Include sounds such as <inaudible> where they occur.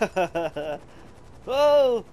<laughs> oh!